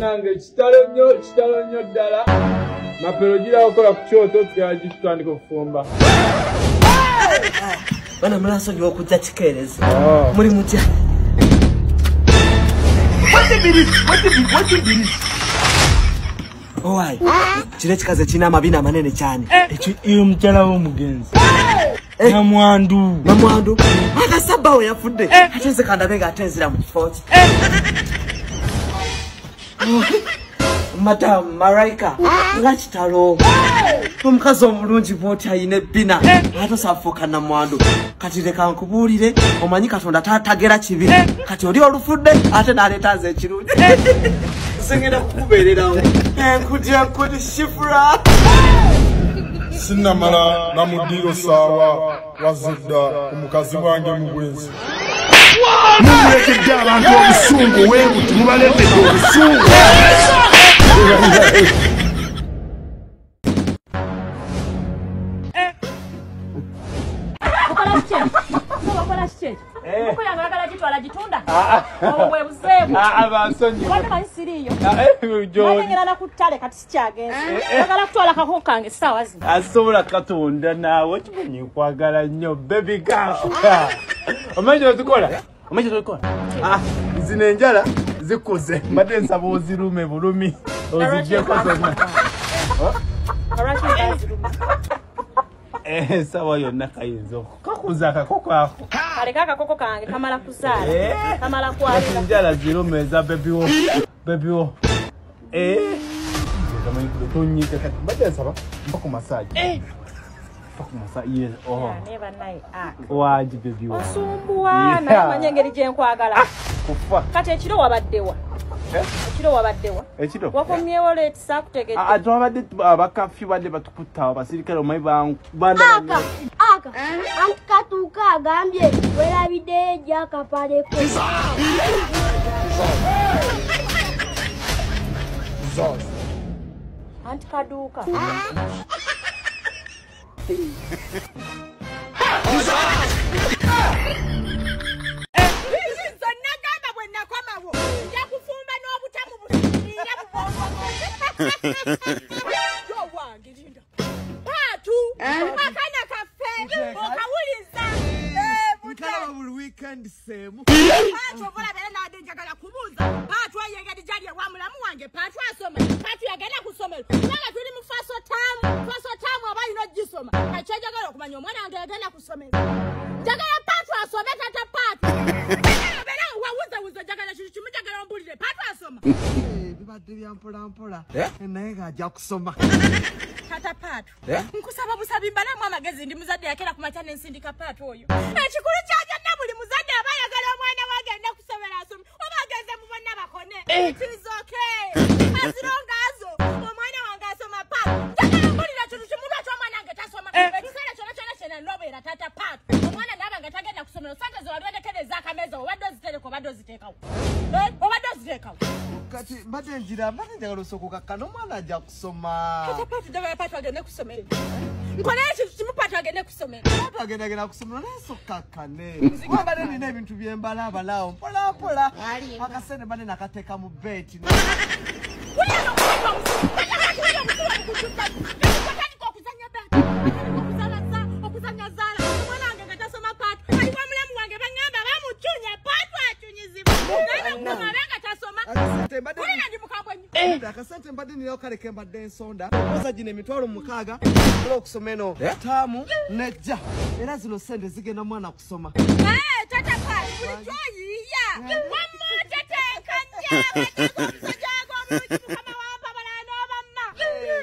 banange kitalo nnyo kitalo nnyo ddala. Mapero gira okola ku kyoto tuyagi tutandika okufumba. Bana mulasonyiwa okujja kikeerezi. Muli mutya owaayi kino ekikazi kirina amabina amanene cyane ekyo iyo mukyala w'omugenzi. Namwandu. Namwandu. Akasabba we yafudde. Ate nze kandabe ng'ate nzira mu kifo ki madamu maraika nga kitalo omukazi omulungi bwoti ayina ebbina ate osafuuka namwandu kati leka nkubuulire omanyi katonda tatagera kibi. Kati oli olufudde ate naleeta nze ekirungi sengenda kukubeererawo enkudi enkudi shifura. Sinnamala namudiiro saawa wazidda ku mukazi wange mu bwenzi mumulekedde abantu obusungu weebuti mubaletedde obusungu bansonyiwa Siriiyo. Nanengera na ku ttale kati sikyagenze. Oyagala kutwala kakoko kange ssaawa zino. asobola katonda naawe kimanyi nkwagala nnyo bebi ganga omanyi kyotikola omanyi kyotikola zino enjala zikuze mbadde nsaba ozirume bulumi ozigyeko zonna mbaziruma? Eh, sawa yonna kayinza okakuza akakoko ako Kaleka akakoko kange kamala kuzaala. Eh. Kamala kwalira. njala zirume eza bebiwo bebiwo tonyite kati mbadde nsaba mpa ku ku masaji yes oh. Ah. naye manyi engeri gye nkwagala. kufa. Kati ekiro wabaddewa. Eh? Ekiro wabaddewa. ekiro? Wakomyewo leeti saakutegedde. Ah, twabadde abakafyu badde batukutta abasirikale omanyi banda aka! aka! Anti katuuka agambye werabiddeyo egyakapaleko Anti kaduuka. zonna gamba bwe nakomawo bibadde bya mpolampola naye ng'ajja kusoma. Tata paatu nkusaba busabi mbalamu amagezi ndi muzadde yakera ku makya nensindika paatu oyo. Ekikulu kyagyonna buli muzadde aba ayagala omwana we agende kusomera asome. Oba agenze mu bonna bakone. Tizoke azirongaazo omwana wange asoma paatu njagala mpulira kintu kimu lwaki omwana wange tasoma? Ekiseera kyona kyona kyena nobeera tata paatu omwana naaba nga tagenda kusomera sente ze wali odekereza akameza obadde ozitereka obadde oziteekawo Oziteekawo kati mbadde njira mbadde njagala osookoka n'omwana ajja kusoma. Tata paatu njagala paatu agende ku ssomero nkoleyo ekintu kimu paatu agende ku ssomero Paatu agendagenda kusomera naye sokkakane wabadde nina ebintu byembalabalaawo mpolampola akasente mbadde nakateeka mu beeti akasente mbadde akasente mbadde ninayo kaleke mbadde ensonda oza gino emitwalo mukaaga ola okusoma eno. Taamu nejja. Era zino sente zigenda mwana kusoma.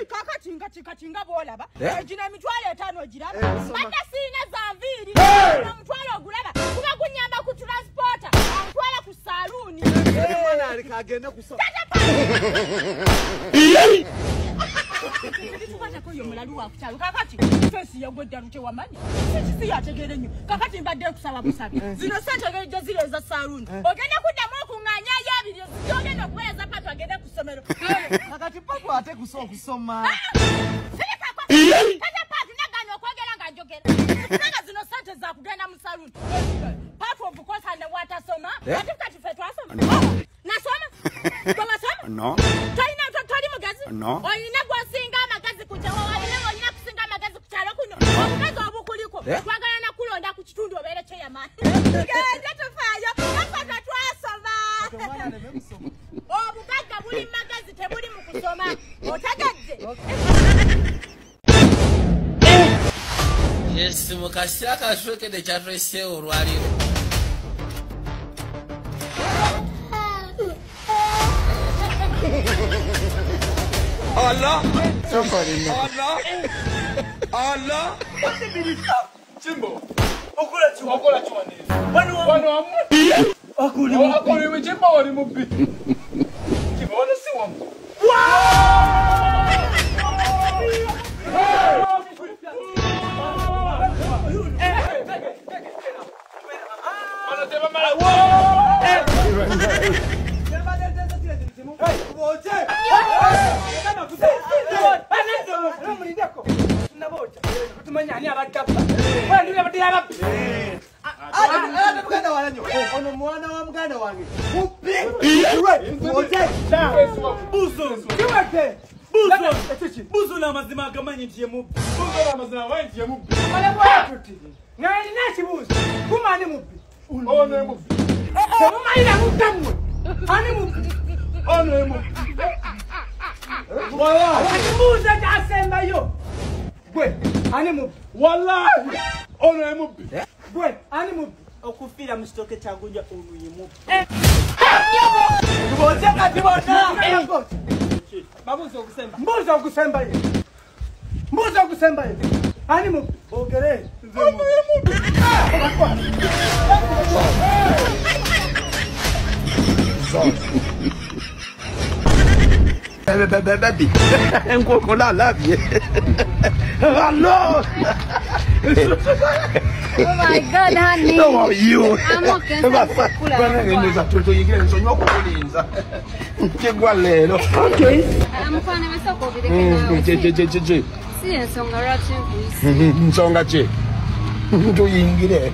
Kakati nga kikakinga bolaba gino emitwalo etaano giraba. Eh, nsoma. mbadde siina zanviiri omutwalo ogulaba kuba gunyamba ku transporta antwala ku saluuni aleka agende kusoma tukwatako yo mulalu wakukyalo kakati fesi yagweddalu tewamanyi sikisi yategeere nnyo kakati mbadde nkusaba busabi zino sente ngeri gye ziri eza saluuni ogenda kuddamu okuŋŋaanyayo abiri gyogenda okuweereza patu agende ku ssomero kakati patu ate kusa okusoma mugezi No. olina gwosinga amagezi ku kyawo olina kusinga amagezi ku kyalo kuno. Obugezi obukuliko twagala nakulonda ku kitundu obeere kyeyamaani gende tufaayo nafe twasoma. Obugagga buli mu magezi tebuli mu kusoma. Otegedde. Esi mukasira akashokede kyatwese olwaliro Allah. Don't call. Allah. Allah. What the minister? Jimbo. Okola tiwa. Okola tiwa ni. Wani wa. Wani wa mu. Akuli mu. Akuli mu Jimbo wa ni mu bi. Jimbo wa ni. Wow! muganda ono mwana wa muganda wange buzula amazima agamanyi nti yemubbi nga nina ekibuuzo kumani mubbi temumanyira mubbammwe ani mubbi akibuuzo kyasembayo gwe ani mubbi ono emubbi gwe ani mubbi okufiira mu kyagunja oluyimuk tuboze kati bonna alo Oh my God, honey. are you. I'm okay. banangenyeza totoyigire nsonyiwa okukulinza kyegwa leero Amufana besoko obireke nawe. kyekyekyekye Si ensonga lwaki nkuyise. nsonga ki tuyingire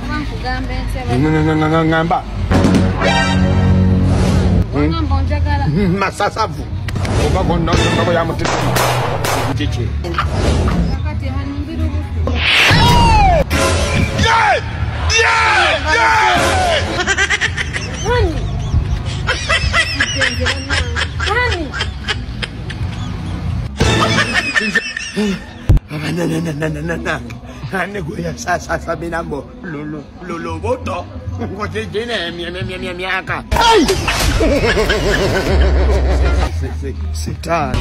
Kuba nkugambe ntya ngamba wangamba onjagala. Hanım bir robot. Yes! Yes! Yes! Hani? Hani? Ama na na na na na na. Anne kuya sa sa sa binambo. Lulu lulu boto. Kote jine mia mia mia mia miaka. Ay! Sitani.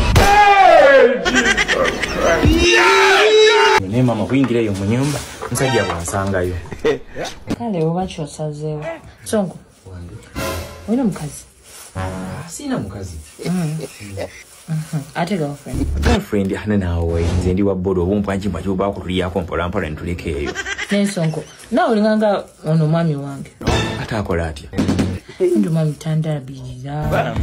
Naye mama kuyingira eyo mu nyumba. Musajja bwansangayo kale oba kyosazeewo. Sonko. Olina mukazi siina mukazi. Ate girlfriend? Girlfriend ane naawe. Nze ndi wa boda obumpanjimba kyoba kutuliyako mpolampola netuleka eyo. Nensonko nawe olinganga ono mwami wange. Ate akola atya ndi mwami tandabirira.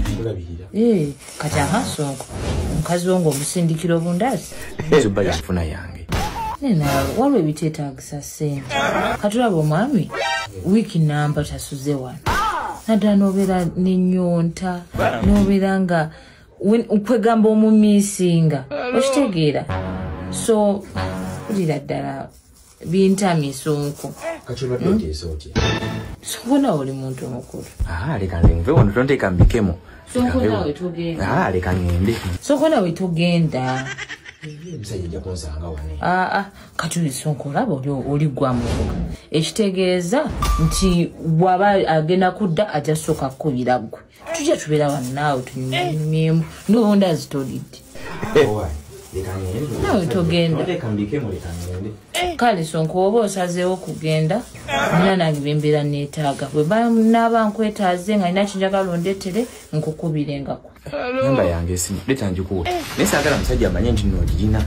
Eh, kati aha sonko omukazi wo ngaomusindikira obundazi. Zuba yanfuna yange. Nenaawe waliwo ebiteetagisa ssente. Katulaba omwami wiiki namba tasuze wano. Naddala nobeera nenyonta nobeera nga okwegamba omumiisinga. Okitegeera. So ulira ddala oteesa otya? Sonko nawe oli muntu omukulu Ah, leka nze nve wano tonteeka mubikemo Ah, leka ngende sonko nawe togenda omusajja ajja kunsanga wane. Aa kati oli sonko olaba oli oli gwa muvuga. Ekitegeeza nti bw'aba agenda kudda ajja kusooka kukubira ggwe. Tujja tubeera wannaawe tunyumyemu. Nobundazi tolidde ngende Nawe togenda. Tonteeka mubikemo leka ngende kale sonko oba osazeewo okugenda nina nange bembeera neetaaga bwe banaaba nkwetaaze nga nina kinjagala ondeetere nkukubirengaku nyumba yange esimu leta njikuwa naye saagala musajja amanye nti noogirina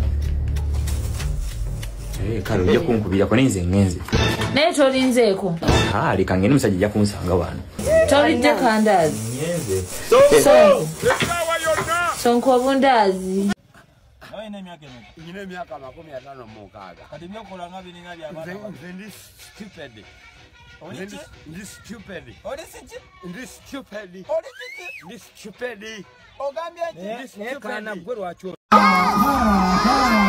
Eh, kale ojja kunkubirako naye nze ngenze. Naye tolinzeeko. Leka ngende musajja ajja kunsanga wano. Tolidde kandaazi. Sonko obundaazi olina emyaka emeka nyina emyaka makumi atano mukaaga kati byokola nga biringa byabaana nze ndi stupid. Oli ki? ndi stupid. Oli siki ndi stupid. Oli kiki ndi stupid. Ogambye naye naye kaana gwe lwaki ah, ah, ah.